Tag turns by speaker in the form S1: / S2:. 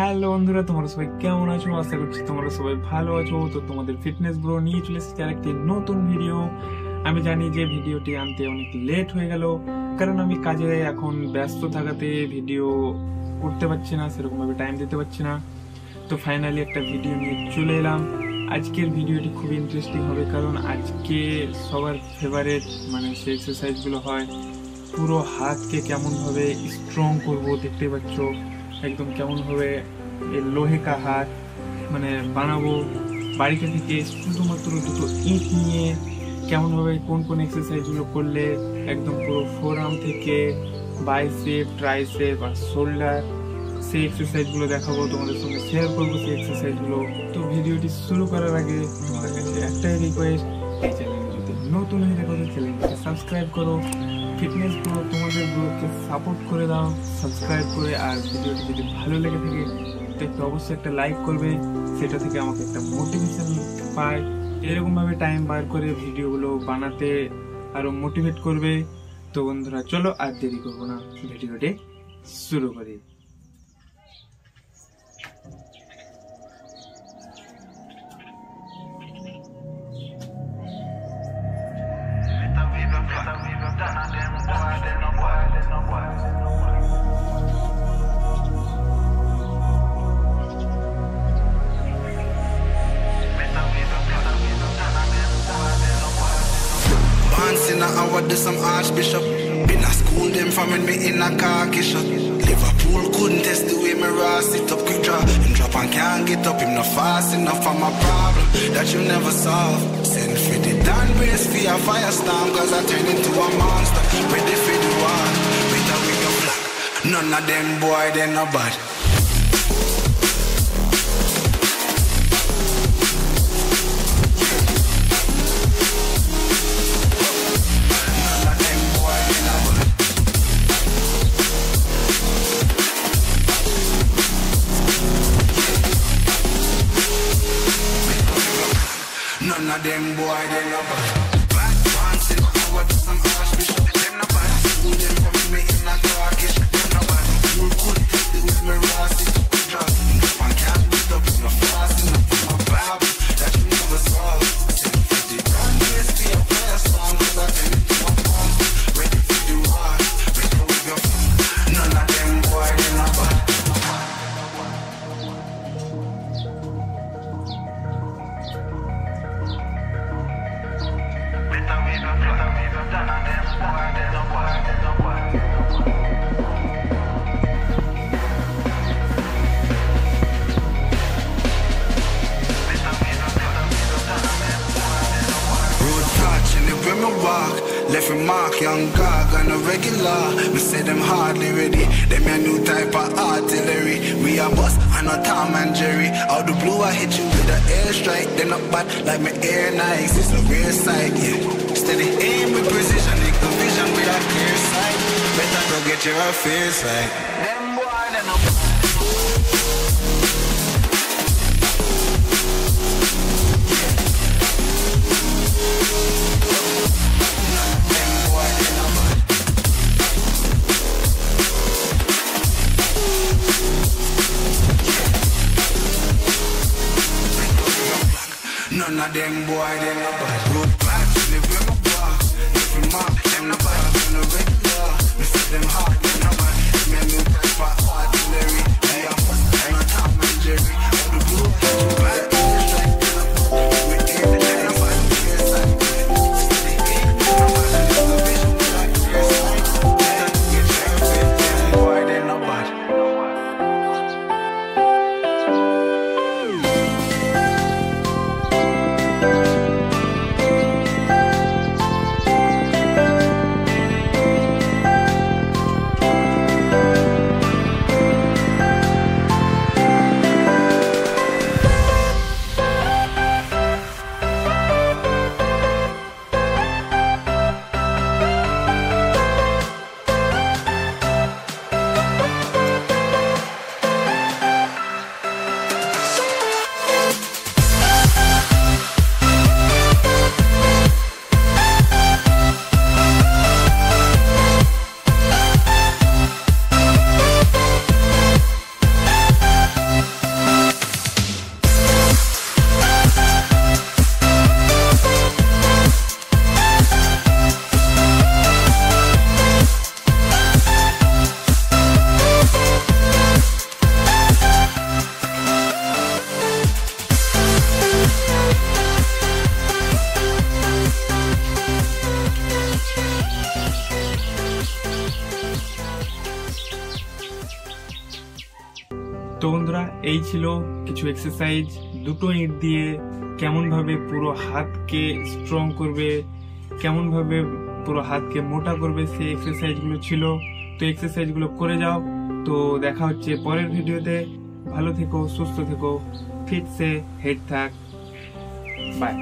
S1: Hello বন্ধুরা, তোমরা সবাই কেমন আছো? আশা করছি তোমরা সবাই ভালো আছো। তো তোমাদের ফিটনেস ব্রো নিয়ে চলে এসেছি আর একটি নতুন ভিডিও আমি জানি যে ভিডিওটি আনতে অনেক লেট হয়ে গেল, কারণ আমি কাজে এখন ব্যস্ত থাকাতে ভিডিও করতে পারছি না সেরকমভাবে টাইম দিতে পারছি না। তো ফাইনালি একটা ভিডিও নিয়ে চলে এলাম। আজকের ভিডিওটি খুব ইন্টারেস্টিং হবে, কারণ আজকে সবার ফেভারেট মানে সে এক্সারসাইজগুলো হয়। পুরো হাতকে কেমনভাবে স্ট্রং করব দেখতে পাচ্ছ। একদম কেমনভাবে লোহে কাহার মানে বানাবো বাড়িতে থেকে শুধুমাত্র দুটো ইট নিয়ে, কেমনভাবে কোন কোন এক্সারসাইজগুলো করলে একদম পুরো ফোরাম থেকে বাইসেপ ট্রাইসেপ আর শোল্ডার সেই এক্সারসাইজগুলো দেখাবো, তোমাদের সঙ্গে শেয়ার করব সেই এক্সারসাইজগুলো তো ভিডিওটি শুরু করার আগে তোমাদের কাছে একটাই রিকোয়েস্ট এই চ্যানেল যদি নতুন হয়ে থাকো চ্যানেলটাকে সাবস্ক্রাইব করো ফিটনেস গ্রো তোমাদের গ্রোকে সাপোর্ট করে দাও সাবস্ক্রাইব করে আর ভিডিওটি যদি ভালো লেগে থাকে একটু অবশ্যই একটা লাইক করবে, সেটা থেকে আমাকে একটা মোটিভেশন পায়। এরকমভাবে টাইম বার করে ভিডিওগুলো বানাতে আরও মোটিভেট করবে। তো বন্ধুরা, চলো আর দেরি করব না, ভিডিওটি শুরু করি।
S2: Archbishop. Been a school them from when me in a khaki shot. Liverpool couldn't test the way me raw sit up quick draw. Him drop and can't get up, him not fast enough for my problem that you never solve. Send for the down brace for a firestorm, cause I turn into a monster. Ready for the war, better with your flag. None of them boy, they no bad. None of them boy, they no Left me mark, young gog on a regular. Me say them hardly ready. Them a new type of artillery a bus and a Tom and Jerry. Out the blue I hit you with a airstrike. They not bad like me air nice. It's a real sight, yeah. Steady aim with precision Make the vision with a clear sight. Better go get your affairs right. Them boy, they no them boy, them a bad. Road vibes, when a box. Every them no bad, no regular. Me set them hot, them no bad. Me look.
S1: তো বন্ধুরা, এই ছিল কিছু exercise দুটো ইট দিয়ে কেমনভাবে পুরো হাতকে স্ট্রং করবে, কেমনভাবে পুরো হাতকে মোটা করবে, সেই এক্সারসাইজগুলো ছিল। তো এক্সারসাইজগুলো করে যাও। তো দেখা হচ্ছে পরের ভিডিওতে। ভালো থেকো, সুস্থ থেকো। ফিটসে হেড থাক। বাই